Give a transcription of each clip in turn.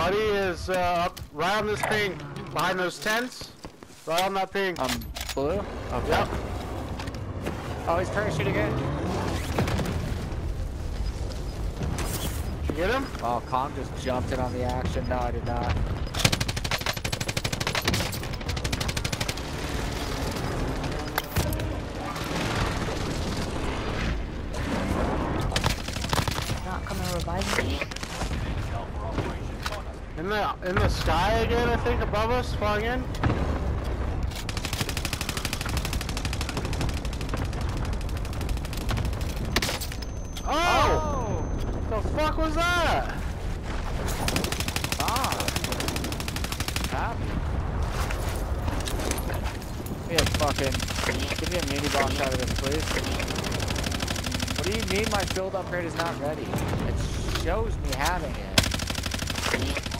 buddy is uh, up right on this ping, behind those tents. Right on that ping. Um, blue? Okay. Yep. Oh, he's parachuting again. Did you get him? Oh, Kong just jumped in on the action. No, I did not. Not coming to revive me. In the in the sky again, I think, above us, flying in. Oh! The fuck was that? Ah! Give me a fucking... Give me a muni box out of this, please. What do you mean my field upgrade is not ready? It shows me having it.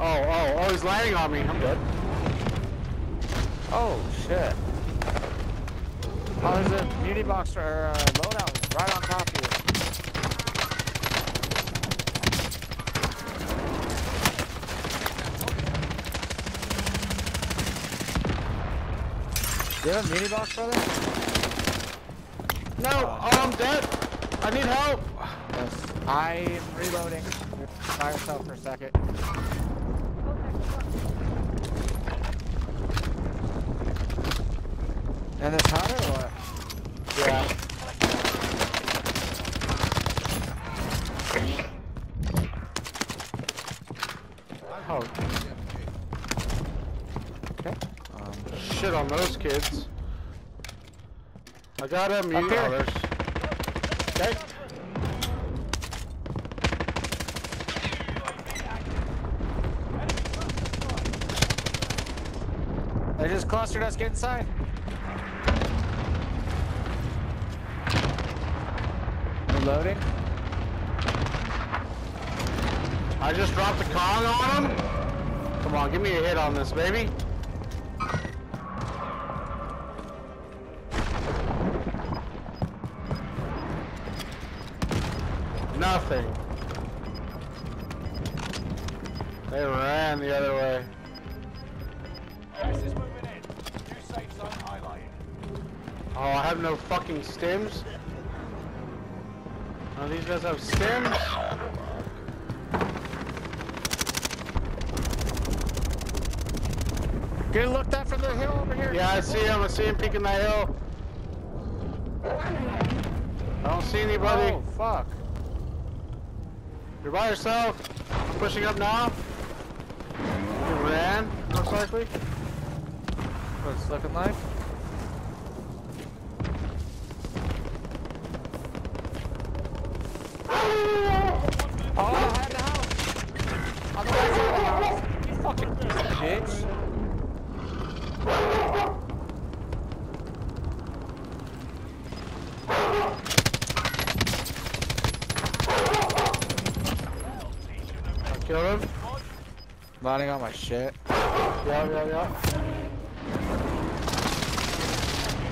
Oh, oh, oh, he's landing on me. I'm good. Oh, shit. Oh, there's a muni box or uh, loadout right on top of you. Do you have a muni box, brother? No, oh, I'm dead. I need help. Yes. I am reloading. By yourself for a second. And this hot or what? Yeah. Oh. Okay. Um, Shit on those kids. I got a mute. here. Oh. Okay. they just clustered us. Get inside. Reloading. I just dropped the Kong on him. Come on, give me a hit on this, baby. Nothing. They ran the other way. Gas is moving in. New safe zone highlighted. Oh, I have no fucking stims. Oh, these guys have stims? Get looked at from the hill over here. Yeah, I see him. I see him peeking that hill. I don't see anybody. Oh, fuck. You're by yourself. I'm pushing up now. You ran, most likely. What's looking like? Oh, I behind the house! On the right side of the house! You fucking bitch! I killed him. Lining on my shit. Yeah, yeah, yeah.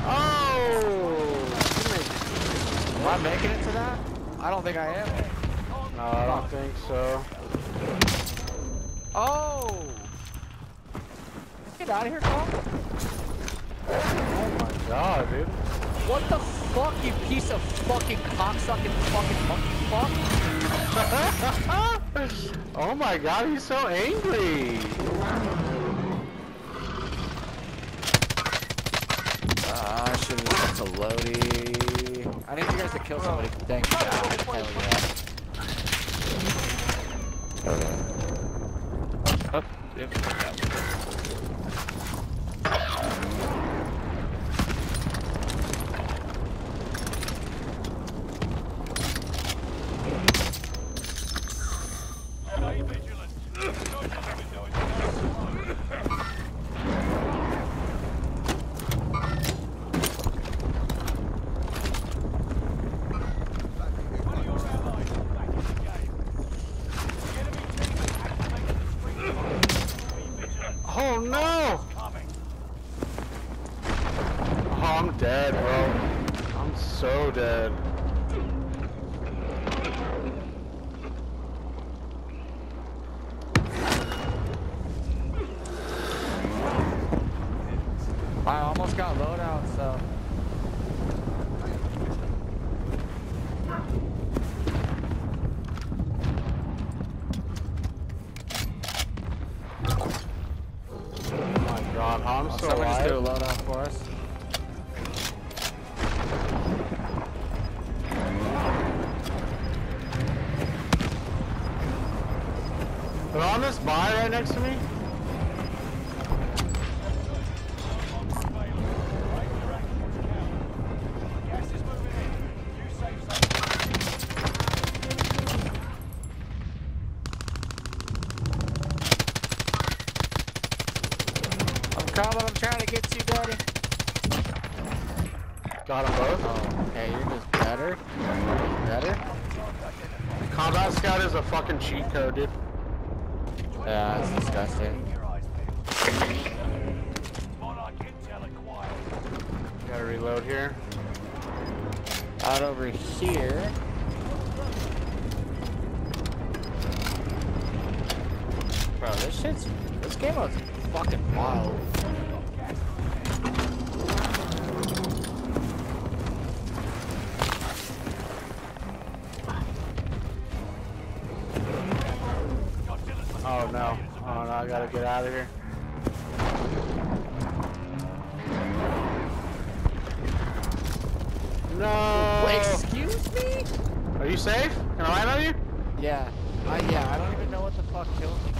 Oh! Am I making it to that? I don't think I am. No, I don't think so. Oh! Get out of here, Tom. Oh my god, dude. What the fuck, you piece of fucking cocksucking fucking monkey fuck? oh my god, he's so angry. Have went to Lodi. I need you guys to kill somebody. Thank you. Hell yeah. Oh, yeah. Oh, so dead. I almost got loadout, so. Oh my god, I'm so Somebody alive. Somebody do a loadout for us. This buy right next to me. Gas is moving in. New safe zone. I'm coming, I'm trying to get you, daddy. Got them both. Oh, okay, you're just better. Better? Combat Scout is a fucking cheat code, dude. Yeah, that's disgusting. Your eyes peeled. Monarch intel acquired. Gotta reload here. Out over here. Bro, this shit's. This game was fucking wild. Oh no. Oh no, I gotta get out of here. No. Excuse me? Are you safe? Can I land on you? Yeah. I, yeah, I don't even know what the fuck killed me.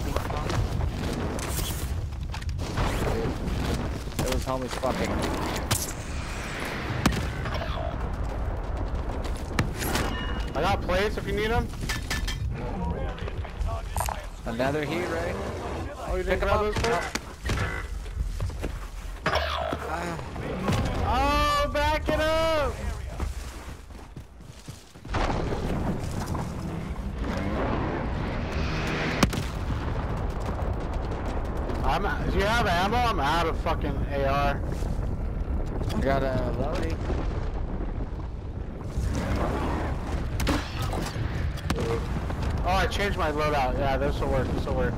Dude, It was homie's fucking. I got plates if you need them. Another heat, right? Oh, you Pick didn't 'em grab those plates? Oh, back it up! I'm. Do you have ammo? I'm out of fucking AR. I got a loading. Oh, I changed my loadout. Yeah, this will work. This will work.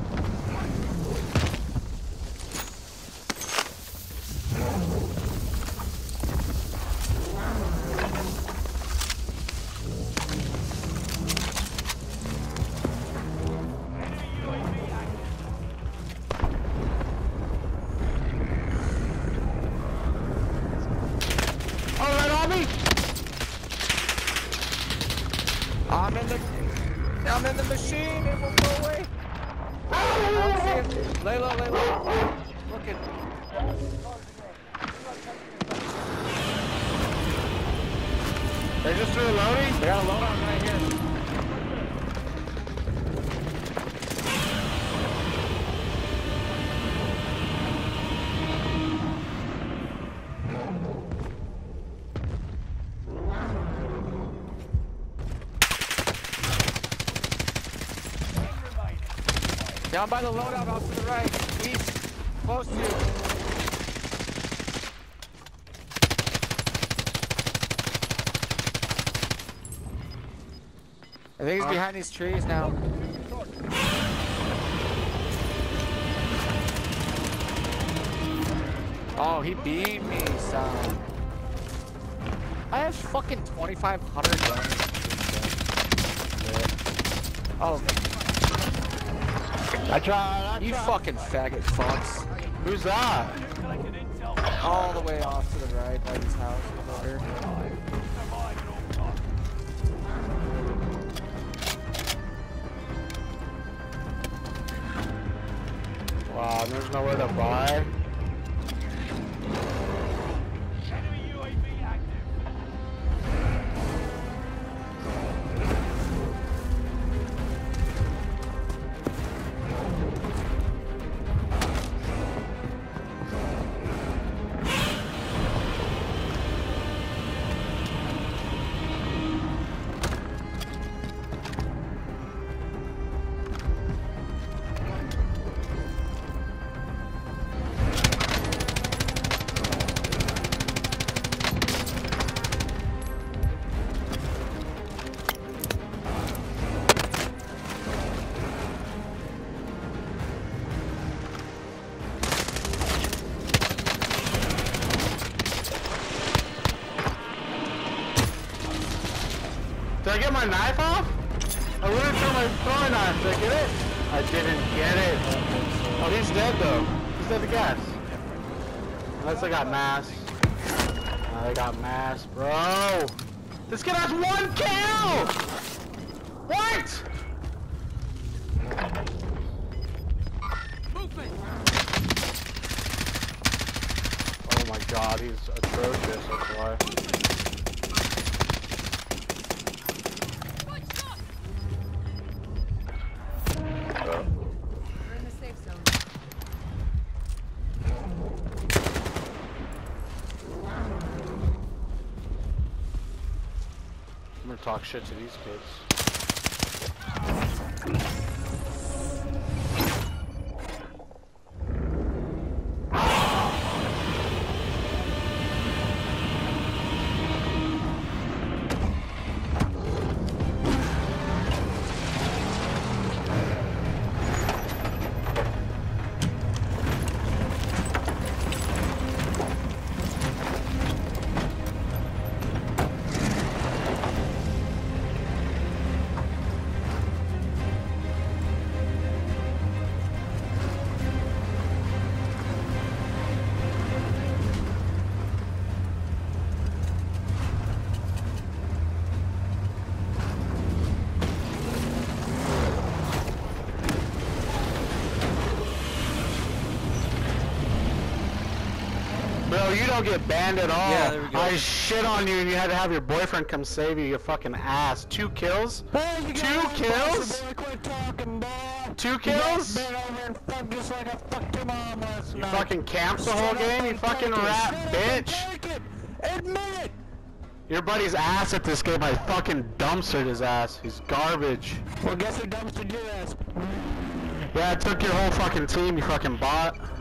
Got a here. Down by the loadout off to the right. East. Close to you. I think he's uh, behind these trees now. Oh, he beat me, son. I have fucking 2,500 guns. Oh, I tried. I you tried. fucking faggot fucks. Who's that? All the way off to the right by his house. Wow, there's nowhere to buy. My knife off? I wouldn't throw my throwing knife. Did I get it? I didn't get it. Oh, he's dead though. He's dead to gas. Unless I got mass. They got mass, bro. This kid has one kill! Talk shit to these kids. Don't get banned at all. Yeah, there we go. I shit on you and you had to have your boyfriend come save you, you fucking ass. Two kills? Two kills? Two kills? You fucking camped the whole game, you fucking rat bitch. Admit it! Your buddy's ass at this game, I fucking dumpstered his ass. He's garbage. Well, guess who dumpstered your ass? Yeah, I took your whole fucking team, you fucking bot.